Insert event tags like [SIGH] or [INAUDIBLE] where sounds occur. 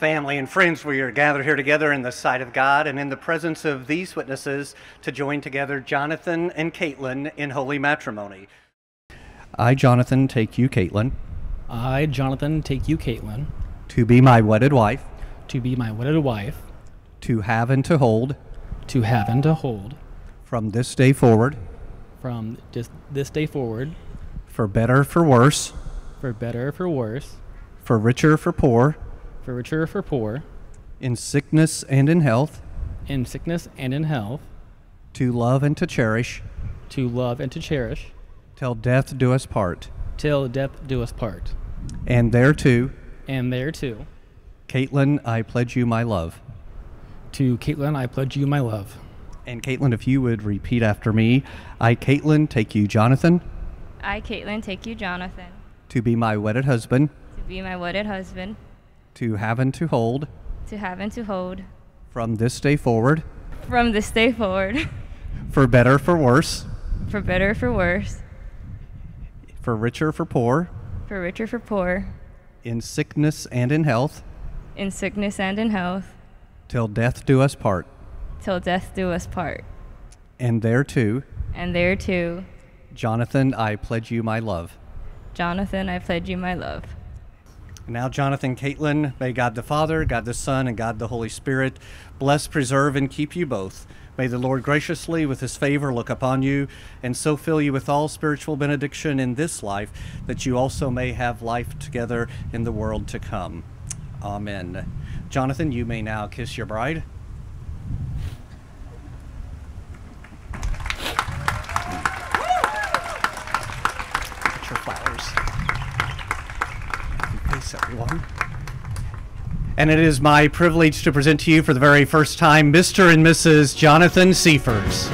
Family and friends, we are gathered here together in the sight of God and in the presence of these witnesses to join together Jonathan and Kaitlyn in holy matrimony. I, Jonathan, take you, Kaitlyn, I, Jonathan, take you, Kaitlyn, to be my wedded wife, to be my wedded wife, to have and to hold, to have and to hold, from this day forward, from this, this day forward, for better, for worse, for better, for worse, for richer, for poor, for richer, for poor, in sickness and in health, in sickness and in health, to love and to cherish, to love and to cherish, till death do us part. till death do us part. And thereto, And thereto, Kaitlyn, I pledge you my love. to Kaitlyn, I pledge you my love. And Kaitlyn, if you would repeat after me, I, Kaitlyn, take you, Jonathan, I, Kaitlyn, take you, Jonathan, to be my wedded husband, to be my wedded husband, to have and to hold, to have and to hold, from this day forward, from this day forward, [LAUGHS] for better, for worse, for better, for worse, for richer, for poor, for richer, for poor, in sickness and in health, in sickness and in health, till death do us part. till death do us part. And there too And there too. Jonathan, I pledge you my love. Jonathan, I pledge you my love. Now, Jonathan, Kaitlyn, may God the Father, God the Son, and God the Holy Spirit bless, preserve, and keep you both. May the Lord graciously, with his favor, look upon you and so fill you with all spiritual benediction in this life, that you also may have life together in the world to come. Amen. Jonathan, you may now kiss your bride. Face everyone. And it is my privilege to present to you for the very first time Mr. and Mrs. Jonathan Seifers.